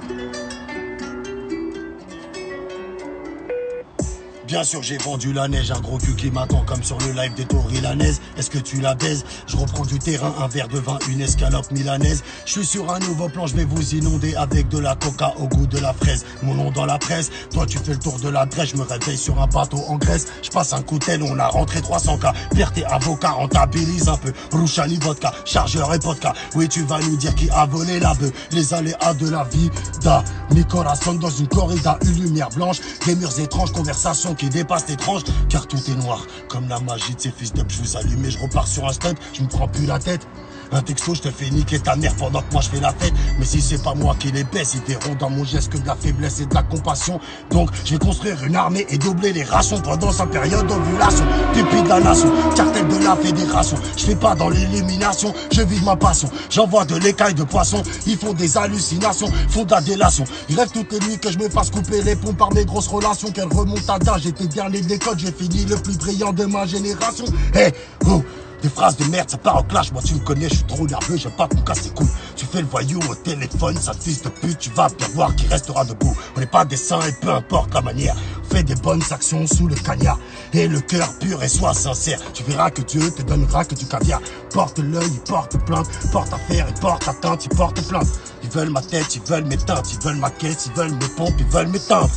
thank you Bien sûr j'ai vendu la neige, un gros cul qui m'attend comme sur le live des Torilanaises. Est-ce que tu la baises? Je reprends du terrain, un verre de vin, une escalope milanaise. Je suis sur un nouveau plan, je vais vous inonder avec de la coca au goût de la fraise. Mon nom dans la presse, toi tu fais le tour de la drèche, je me réveille sur un bateau en Grèce. Je passe un coup tête, on a rentré 300k. Pierre t'es avocat, rentabilise un peu. Rouchani vodka, chargeur et vodka. Oui tu vas nous dire qui a volé la bœuf. Les aléas de la vie, da. Mi corazon dans une corrida, une lumière blanche. Des murs étranges, conversations qui dépasse étrange car tout est noir. Comme la magie de ces fils de je vous allume et je repars sur un stunt. Je me prends plus la tête un texto, je te fais niquer ta mère pendant que moi je fais la fête. Mais si c'est pas moi qui les baisse, ils verront dans mon geste que de la faiblesse et de la compassion. Donc, je vais construire une armée et doubler les rations pendant sa période d'ovulation. Pupille de la nation, cartel de la fédération. Je fais pas dans l'élimination, je vis ma passion. J'envoie de l'écaille de poisson, ils font des hallucinations, font de la délation. Ils rêvent toutes les nuits que je me fasse couper les ponts par mes grosses relations. Qu'elles remontent à d'âge, j'étais dernier d'école, j'ai fini le plus brillant de ma génération. Hey, oh des phrases de merde, ça part en clash. Moi, tu me connais, je suis trop nerveux, j'aime pas qu'on casse les. Tu fais le voyou au téléphone, ça fils de pute, tu vas bien voir qui restera debout. On n'est pas des saints et peu importe la manière. Fais des bonnes actions sous le cagnard. Et le cœur pur et sois sincère. Tu verras que Dieu te donnera que du caviar. Porte l'œil, porte plainte. Porte affaire et porte atteinte, ils portent plainte. Ils veulent ma tête, ils veulent mes teintes. Ils veulent ma caisse, ils veulent mes pompes, ils veulent mes teintes.